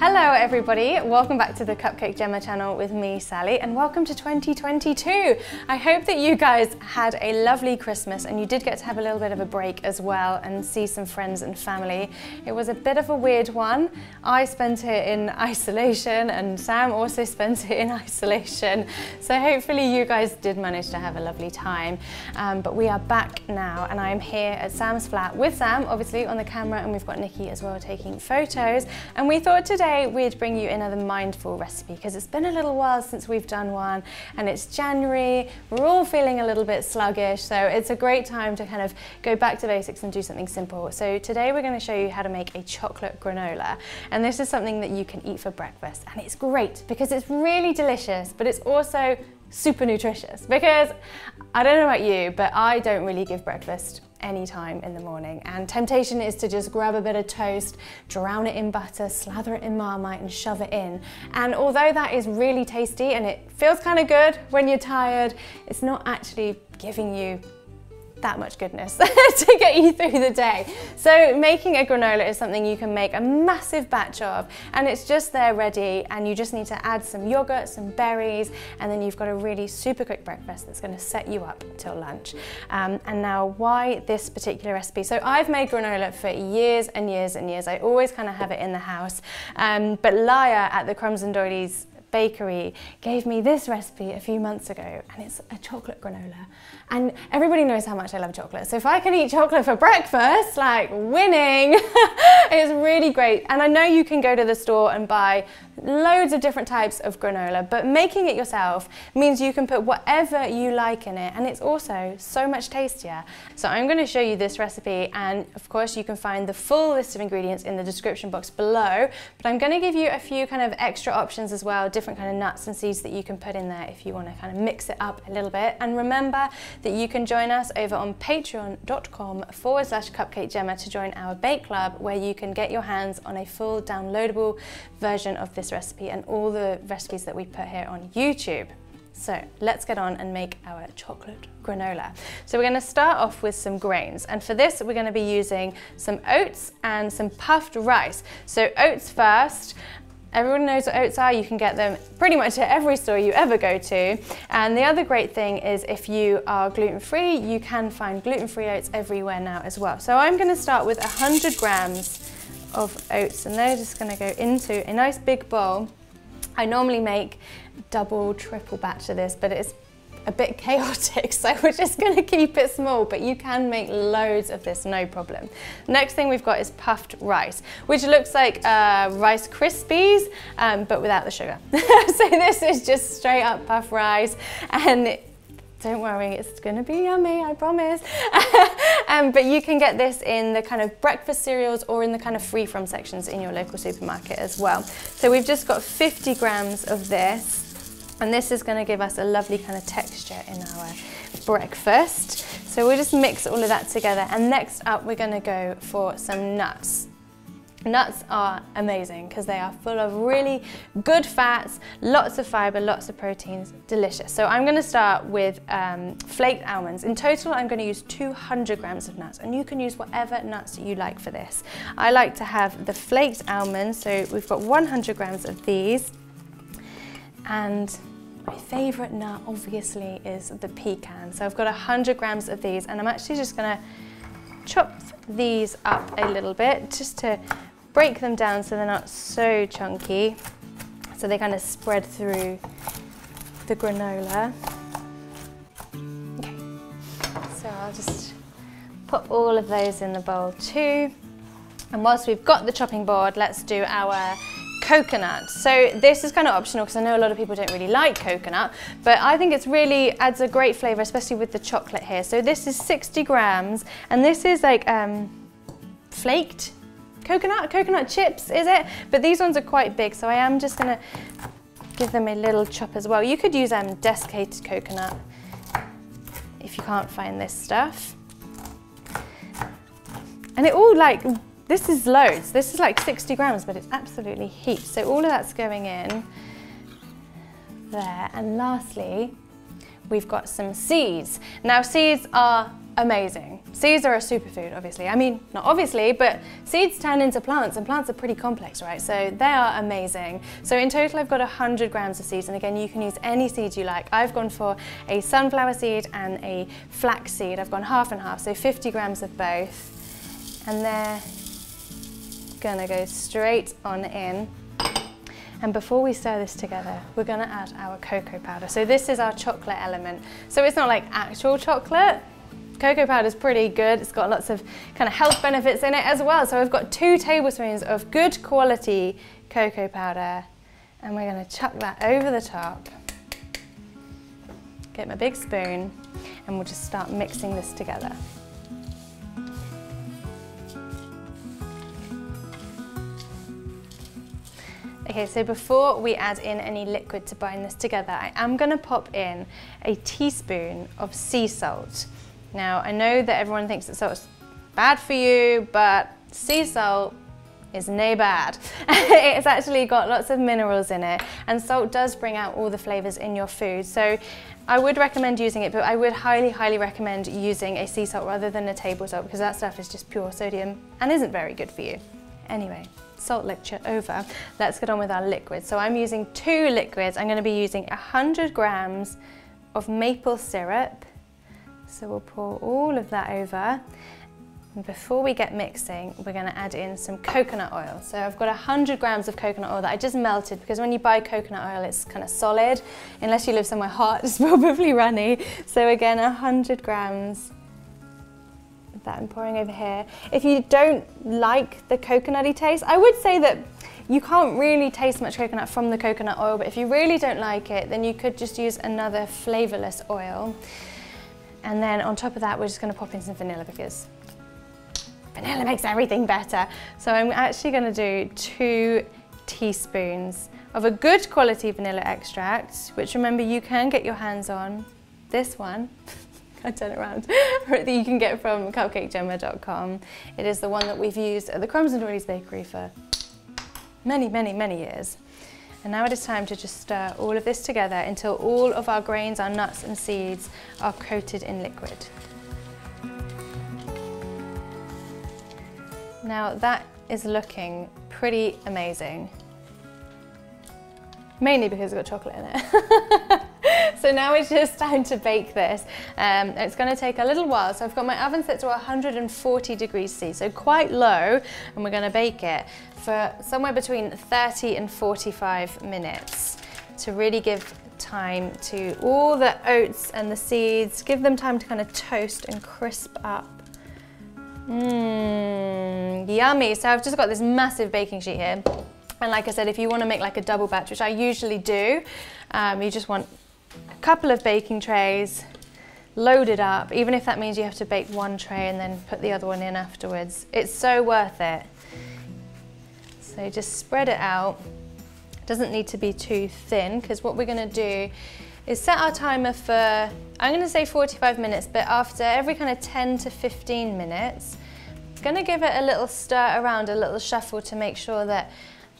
Hello everybody, welcome back to the Cupcake Jemma channel with me Sally and welcome to 2022. I hope that you guys had a lovely Christmas and you did get to have a little bit of a break as well and see some friends and family. It was a bit of a weird one. I spent it in isolation and Sam also spent it in isolation. So hopefully you guys did manage to have a lovely time. Um, but we are back now and I'm here at Sam's flat with Sam obviously on the camera and we've got Nikki as well taking photos and we thought today today we'd bring you another mindful recipe because it's been a little while since we've done one and it's January, we're all feeling a little bit sluggish, so it's a great time to kind of go back to basics and do something simple. So today we're going to show you how to make a chocolate granola and this is something that you can eat for breakfast and it's great because it's really delicious but it's also super nutritious because I don't know about you but I don't really give breakfast any time in the morning. And temptation is to just grab a bit of toast, drown it in butter, slather it in Marmite and shove it in. And although that is really tasty and it feels kind of good when you're tired, it's not actually giving you that much goodness to get you through the day. So making a granola is something you can make a massive batch of and it's just there ready and you just need to add some yogurt, some berries and then you've got a really super quick breakfast that's going to set you up till lunch. Um, and now why this particular recipe? So I've made granola for years and years and years. I always kind of have it in the house. Um, but Laya at the Crumbs and Doilies bakery gave me this recipe a few months ago and it's a chocolate granola. And everybody knows how much I love chocolate. So if I can eat chocolate for breakfast like winning. It's really great. And I know you can go to the store and buy loads of different types of granola but making it yourself means you can put whatever you like in it and it's also so much tastier. So I'm going to show you this recipe and of course you can find the full list of ingredients in the description box below but I'm going to give you a few kind of extra options as well different kind of nuts and seeds that you can put in there if you want to kind of mix it up a little bit. And remember that you can join us over on patreon.com forward slash cupcake jemma to join our bake club where you can get your hands on a full downloadable version of this recipe and all the recipes that we put here on YouTube. So let's get on and make our chocolate granola. So we're going to start off with some grains and for this we're going to be using some oats and some puffed rice. So oats first Everyone knows what oats are, you can get them pretty much at every store you ever go to. And the other great thing is if you are gluten-free, you can find gluten-free oats everywhere now as well. So I'm gonna start with 100 grams of oats and they're just gonna go into a nice big bowl. I normally make double, triple batch of this, but it's a bit chaotic, so we're just gonna keep it small, but you can make loads of this, no problem. Next thing we've got is puffed rice, which looks like uh, Rice Krispies, um, but without the sugar. so this is just straight up puffed rice, and don't worry, it's gonna be yummy, I promise. um, but you can get this in the kind of breakfast cereals or in the kind of free from sections in your local supermarket as well. So we've just got 50 grams of this. And this is going to give us a lovely kind of texture in our breakfast. So we'll just mix all of that together. And next up, we're going to go for some nuts. Nuts are amazing because they are full of really good fats, lots of fiber, lots of proteins, delicious. So I'm going to start with um, flaked almonds. In total, I'm going to use 200 grams of nuts and you can use whatever nuts you like for this. I like to have the flaked almonds, so we've got 100 grams of these and my favourite nut obviously is the pecan. So I've got 100 grams of these and I'm actually just going to chop these up a little bit just to break them down so they're not so chunky. So they kind of spread through the granola. Okay, so I'll just put all of those in the bowl too. And whilst we've got the chopping board, let's do our coconut. So this is kind of optional because I know a lot of people don't really like coconut, but I think it's really adds a great flavour, especially with the chocolate here. So this is 60 grams, and this is like um, flaked coconut, coconut chips, is it? But these ones are quite big, so I am just gonna give them a little chop as well. You could use um, desiccated coconut if you can't find this stuff. And it all like this is loads. This is like 60 grams, but it's absolutely heaps. So all of that's going in there. And lastly, we've got some seeds. Now seeds are amazing. Seeds are a superfood, obviously. I mean, not obviously, but seeds turn into plants and plants are pretty complex, right? So they are amazing. So in total, I've got 100 grams of seeds. And again, you can use any seeds you like. I've gone for a sunflower seed and a flax seed. I've gone half and half, so 50 grams of both. And they're gonna go straight on in. And before we stir this together, we're gonna add our cocoa powder. So this is our chocolate element. So it's not like actual chocolate, Cocoa powder is pretty good. It's got lots of kind of health benefits in it as well. So I've got two tablespoons of good quality cocoa powder and we're gonna chuck that over the top. Get my big spoon and we'll just start mixing this together. Okay, so before we add in any liquid to bind this together, I am gonna pop in a teaspoon of sea salt. Now, I know that everyone thinks that salt is bad for you, but sea salt is no bad. it's actually got lots of minerals in it and salt does bring out all the flavours in your food. So I would recommend using it, but I would highly, highly recommend using a sea salt rather than a table salt because that stuff is just pure sodium and isn't very good for you. Anyway, salt lecture over. Let's get on with our liquid. So I'm using two liquids. I'm going to be using 100 grams of maple syrup so we'll pour all of that over. And before we get mixing, we're gonna add in some coconut oil. So I've got 100 grams of coconut oil that I just melted because when you buy coconut oil, it's kind of solid. Unless you live somewhere hot, it's probably runny. So again, 100 grams that I'm pouring over here. If you don't like the coconutty taste, I would say that you can't really taste much coconut from the coconut oil, but if you really don't like it, then you could just use another flavorless oil. And then on top of that, we're just gonna pop in some vanilla because vanilla makes everything better. So I'm actually gonna do two teaspoons of a good quality vanilla extract, which remember you can get your hands on. This one, I turn around, that you can get from cupcakejemma.com. It is the one that we've used at the Crumbs and Doilies Bakery for many, many, many years. And now it is time to just stir all of this together until all of our grains, our nuts and seeds are coated in liquid. Now that is looking pretty amazing. Mainly because it's got chocolate in it. so now it's just time to bake this. Um, it's going to take a little while. So I've got my oven set to 140 degrees C, so quite low, and we're going to bake it for somewhere between 30 and 45 minutes to really give time to all the oats and the seeds, give them time to kind of toast and crisp up. Mmm, yummy. So I've just got this massive baking sheet here. And like I said, if you want to make like a double batch, which I usually do, um, you just want a couple of baking trays, load it up, even if that means you have to bake one tray and then put the other one in afterwards. It's so worth it. So just spread it out. It doesn't need to be too thin because what we're going to do is set our timer for, I'm going to say 45 minutes, but after every kind of 10 to 15 minutes, I'm going to give it a little stir around, a little shuffle to make sure that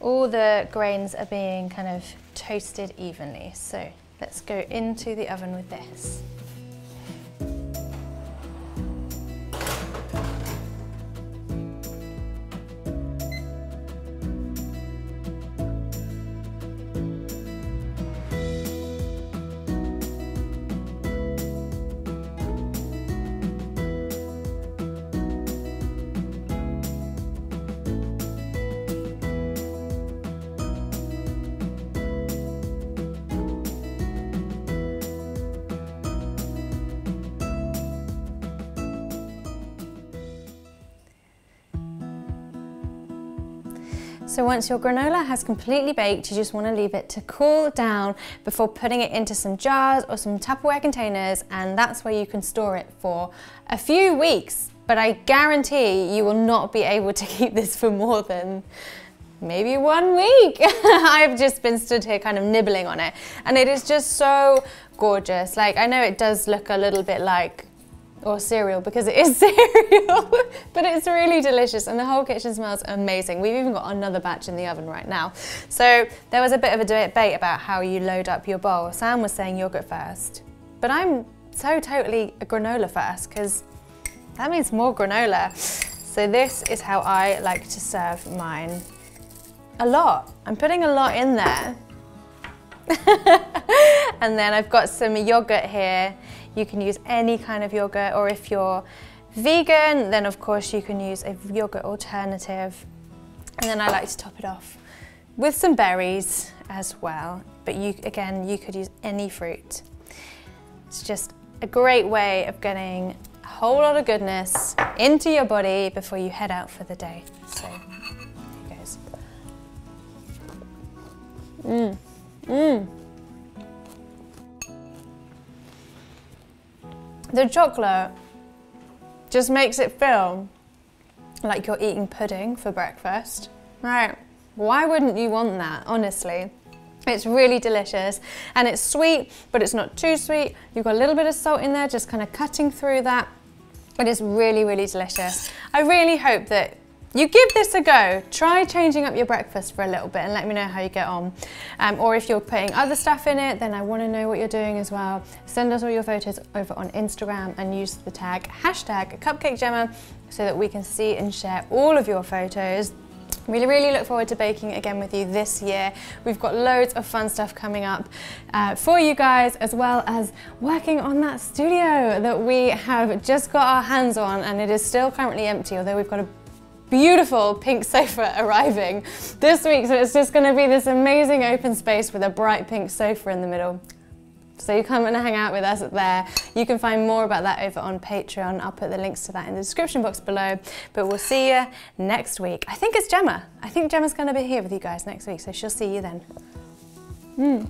all the grains are being kind of toasted evenly. So let's go into the oven with this. So once your granola has completely baked, you just want to leave it to cool down before putting it into some jars or some Tupperware containers and that's where you can store it for a few weeks. But I guarantee you will not be able to keep this for more than maybe one week. I've just been stood here kind of nibbling on it and it is just so gorgeous. Like I know it does look a little bit like or cereal because it is cereal, but it's really delicious and the whole kitchen smells amazing. We've even got another batch in the oven right now. So there was a bit of a debate about how you load up your bowl. Sam was saying yogurt first, but I'm so totally a granola first because That means more granola. So this is how I like to serve mine. A lot. I'm putting a lot in there. and then I've got some yogurt here. You can use any kind of yogurt or if you're vegan, then of course you can use a yogurt alternative. And then I like to top it off with some berries as well. But you, again, you could use any fruit. It's just a great way of getting a whole lot of goodness into your body before you head out for the day. So, here goes. Mmm, mmm. The chocolate just makes it feel like you're eating pudding for breakfast. Right, why wouldn't you want that, honestly? It's really delicious and it's sweet, but it's not too sweet. You've got a little bit of salt in there, just kind of cutting through that. It is really, really delicious. I really hope that you give this a go. Try changing up your breakfast for a little bit and let me know how you get on. Um, or if you're putting other stuff in it, then I want to know what you're doing as well. Send us all your photos over on Instagram and use the tag hashtag cupcakejemma so that we can see and share all of your photos. We really look forward to baking again with you this year. We've got loads of fun stuff coming up uh, for you guys, as well as working on that studio that we have just got our hands on and it is still currently empty, although we've got a beautiful pink sofa arriving this week. So it's just gonna be this amazing open space with a bright pink sofa in the middle. So you come and hang out with us there. You can find more about that over on Patreon. I'll put the links to that in the description box below. But we'll see you next week. I think it's Jemma. I think Jemma's gonna be here with you guys next week, so she'll see you then. Mm.